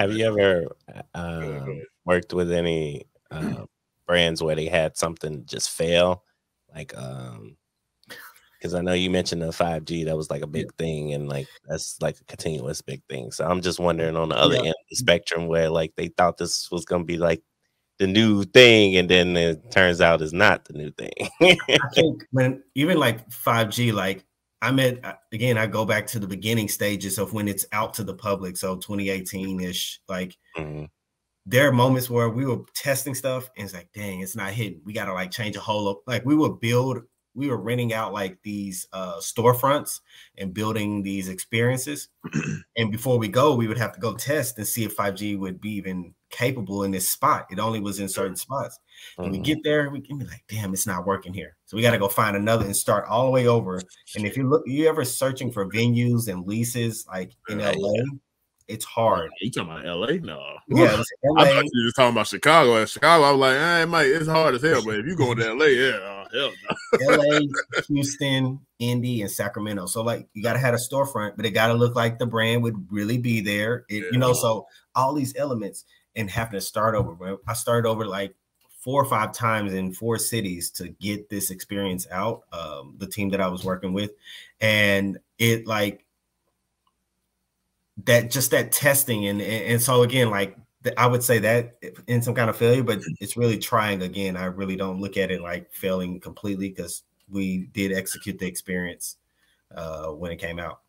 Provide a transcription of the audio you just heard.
Have you ever uh, worked with any uh, brands where they had something just fail? Like, um, because I know you mentioned the 5G, that was like a big yeah. thing, and like that's like a continuous big thing. So I'm just wondering on the other yeah. end of the spectrum where like they thought this was gonna be like the new thing, and then it turns out it's not the new thing. I think when even like 5G, like I meant uh, again, I go back to the beginning stages of when it's out to the public. So 2018 ish, like mm-hmm. there are moments where we were testing stuff and it's like, dang, it's not hitting. We got to like change a whole, like we would build, we were renting out like these uh, storefronts and building these experiences. and before we go, we would have to go test and see if 5G would be even capable in this spot. It only was in certain spots. And mm-hmm. we get there, we can be like, damn, it's not working here. So we got to go find another and start all the way over. And if you look, you ever searching for venues and leases like in LA, it's hard. You talking about LA? No. Yeah, LA. I thought you were just talking about Chicago. At Chicago, I was like, hey, mate, it's hard as hell. But if you going to LA, yeah, hell no. LA, Houston, Indy, and Sacramento. So like, you got to have a storefront, but it got to look like the brand would really be there. It, yeah. You know, so all these elements and having to start over. I started over like four or five times in four cities to get this experience out. Um, the team that I was working with, and it like that just that testing and and so again like I would say that in some kind of failure, but it's really trying again. I really don't look at it like failing completely because we did execute the experience uh, when it came out.